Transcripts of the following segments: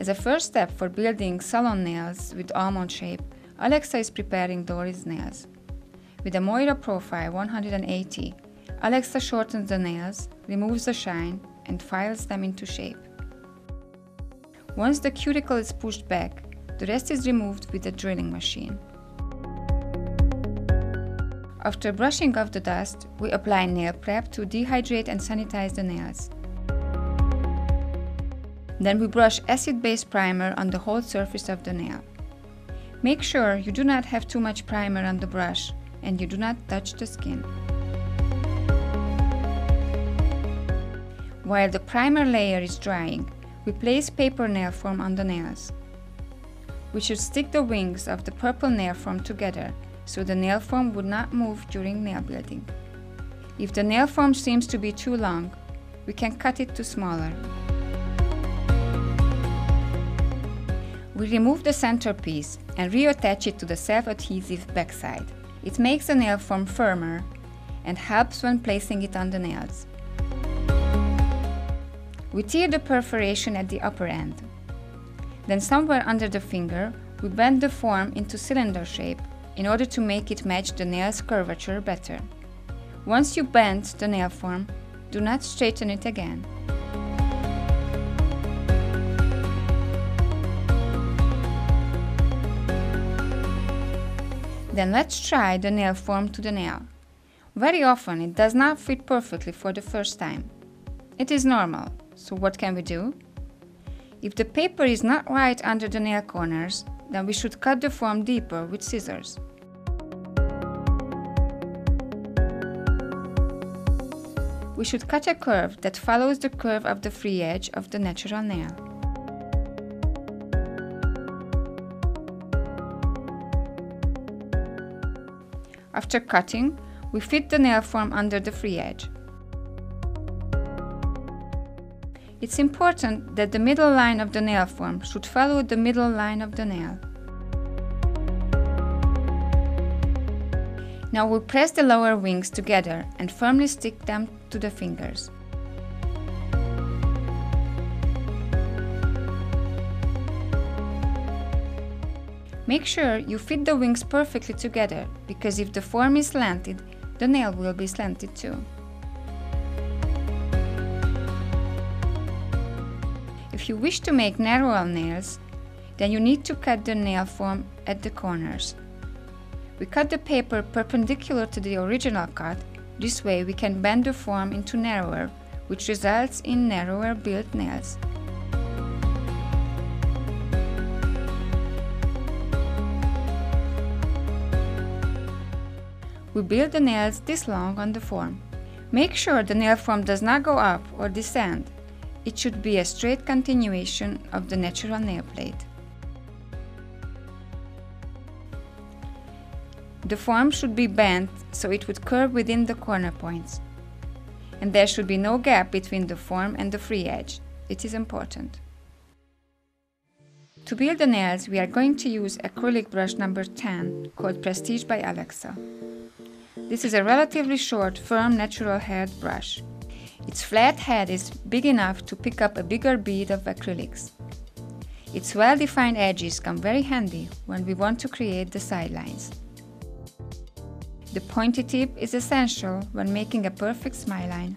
As a first step for building salon nails with almond shape, Alexa is preparing Doris' nails. With a Moyra Profile 180, Alexa shortens the nails, removes the shine, and files them into shape. Once the cuticle is pushed back, the rest is removed with a drilling machine. After brushing off the dust, we apply nail prep to dehydrate and sanitize the nails. Then we brush acid-based primer on the whole surface of the nail. Make sure you do not have too much primer on the brush and you do not touch the skin. While the primer layer is drying, we place paper nail form on the nails. We should stick the wings of the purple nail form together so the nail form would not move during nail building. If the nail form seems to be too long, we can cut it to smaller. We remove the center piece and reattach it to the self-adhesive backside. It makes the nail form firmer and helps when placing it on the nails. We tear the perforation at the upper end. Then somewhere under the finger, we bend the form into cylinder shape in order to make it match the nail's curvature better. Once you bend the nail form, do not straighten it again. Then let's try the nail form to the nail. Very often it does not fit perfectly for the first time. It is normal, so what can we do? If the paper is not right under the nail corners, then we should cut the form deeper with scissors. We should cut a curve that follows the curve of the free edge of the natural nail. After cutting, we fit the nail form under the free edge. It's important that the middle line of the nail form should follow the middle line of the nail. Now we press the lower wings together and firmly stick them to the fingers. Make sure you fit the wings perfectly together, because if the form is slanted, the nail will be slanted too. If you wish to make narrower nails, then you need to cut the nail form at the corners. We cut the paper perpendicular to the original cut, this way we can bend the form into narrower, which results in narrower built nails. We build the nails this long on the form. Make sure the nail form does not go up or descend. It should be a straight continuation of the natural nail plate. The form should be bent so it would curve within the corner points. And there should be no gap between the form and the free edge. It is important. To build the nails, we are going to use acrylic brush number 10 called Prestige by Alexa. This is a relatively short, firm, natural haired brush. Its flat head is big enough to pick up a bigger bead of acrylics. Its well-defined edges come very handy when we want to create the sidelines. The pointy tip is essential when making a perfect smile line.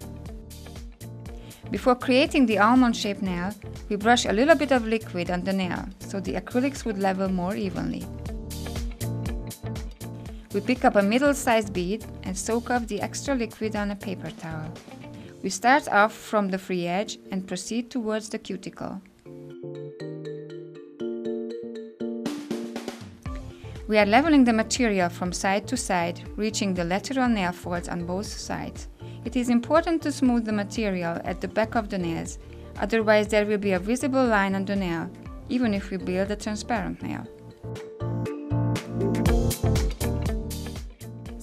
Before creating the almond-shaped nail, we brush a little bit of liquid on the nail so the acrylics would level more evenly. We pick up a middle-sized bead and soak off the extra liquid on a paper towel. We start off from the free edge and proceed towards the cuticle. We are leveling the material from side to side, reaching the lateral nail folds on both sides. It is important to smooth the material at the back of the nails, otherwise there will be a visible line on the nail, even if we build a transparent nail.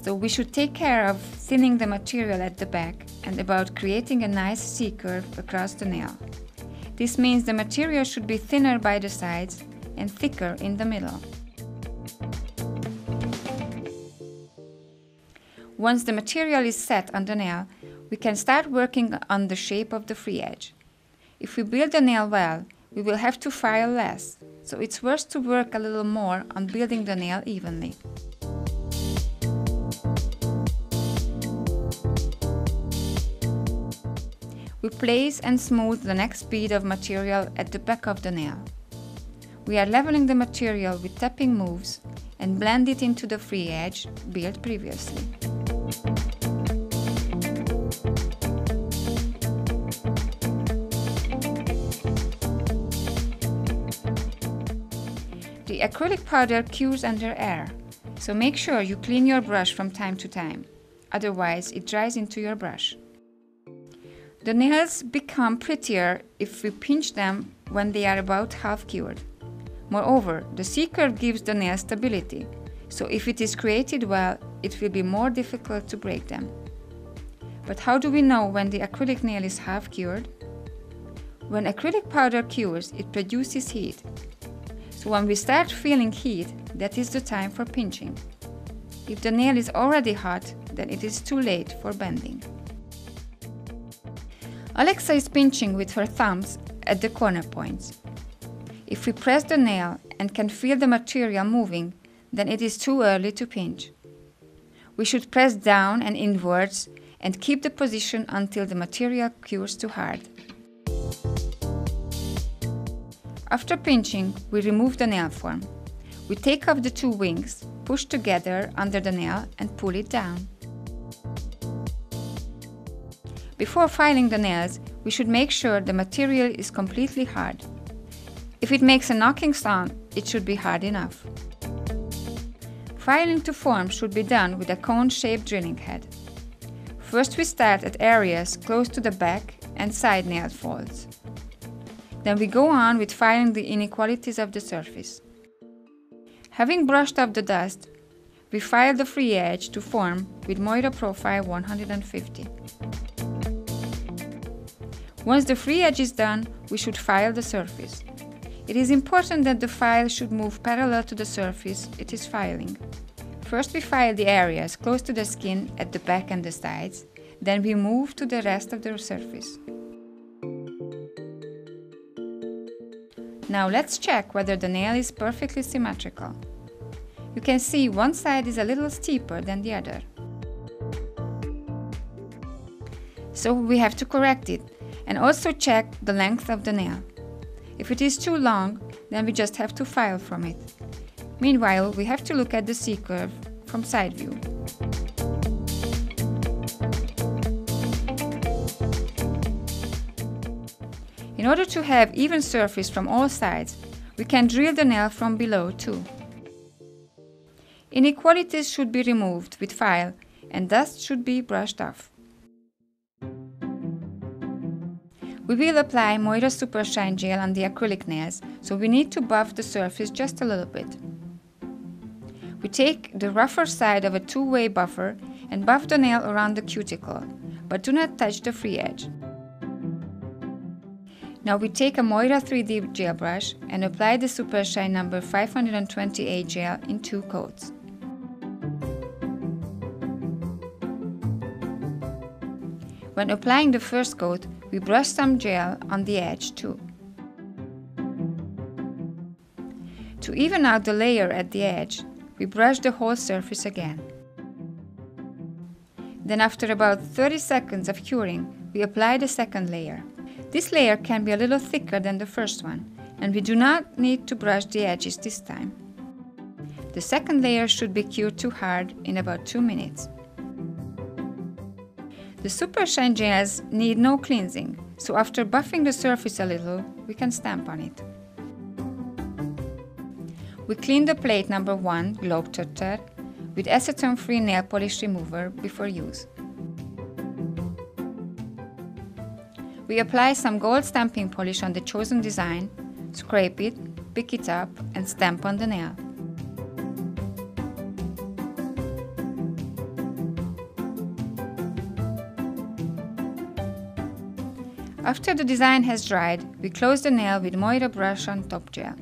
So we should take care of thinning the material at the back and about creating a nice C-curve across the nail. This means the material should be thinner by the sides and thicker in the middle. Once the material is set on the nail, we can start working on the shape of the free edge. If we build the nail well, we will have to file less, so it's worth to work a little more on building the nail evenly. We place and smooth the next bead of material at the back of the nail. We are leveling the material with tapping moves and blend it into the free edge built previously. The acrylic powder cures under air, so make sure you clean your brush from time to time, otherwise it dries into your brush. The nails become prettier if we pinch them when they are about half cured. Moreover, the C-curve gives the nail stability, so if it is created well, it will be more difficult to break them. But how do we know when the acrylic nail is half cured? When acrylic powder cures, it produces heat. So when we start feeling heat, that is the time for pinching. If the nail is already hot, then it is too late for bending. Alexa is pinching with her thumbs at the corner points. If we press the nail and can feel the material moving, then it is too early to pinch. We should press down and inwards and keep the position until the material cures to hard. After pinching, we remove the nail form. We take off the two wings, push together under the nail and pull it down. Before filing the nails, we should make sure the material is completely hard. If it makes a knocking sound, it should be hard enough. Filing to form should be done with a cone-shaped drilling head. First we start at areas close to the back and side nail folds. Then we go on with filing the inequalities of the surface. Having brushed off the dust, we file the free edge to form with Moyra Profile 150. Once the free edge is done, we should file the surface. It is important that the file should move parallel to the surface it is filing. First we file the areas close to the skin at the back and the sides, then we move to the rest of the surface. Now let's check whether the nail is perfectly symmetrical. You can see one side is a little steeper than the other. So we have to correct it and also check the length of the nail. If it is too long, then we just have to file from it. Meanwhile, we have to look at the C-curve from side view. In order to have even surface from all sides, we can drill the nail from below too. Inequalities should be removed with file and dust should be brushed off. We will apply Moyra Super Shine Gel on the acrylic nails, so we need to buff the surface just a little bit. We take the rougher side of a two-way buffer and buff the nail around the cuticle, but do not touch the free edge. Now we take a Moyra 3D gel brush and apply the Super Shine number 528 gel in two coats. When applying the first coat, we brush some gel on the edge too. To even out the layer at the edge, we brush the whole surface again. Then after about 30 seconds of curing, we apply the second layer. This layer can be a little thicker than the first one, and we do not need to brush the edges this time. The second layer should be cured to hard in about 2 minutes. The super gels need no cleansing, so after buffing the surface a little, we can stamp on it. We clean the plate number 1 globe Globetrotter with acetone-free nail polish remover before use. We apply some gold stamping polish on the chosen design, scrape it, pick it up and stamp on the nail. After the design has dried, we close the nail with Moyra brush on top gel.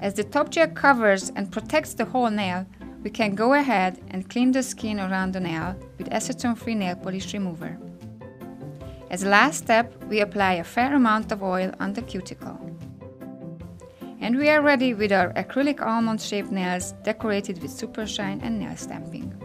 As the top gel covers and protects the whole nail, we can go ahead and clean the skin around the nail with acetone-free nail polish remover. As a last step, we apply a fair amount of oil on the cuticle. And we are ready with our acrylic almond shaped nails decorated with super shine and nail stamping.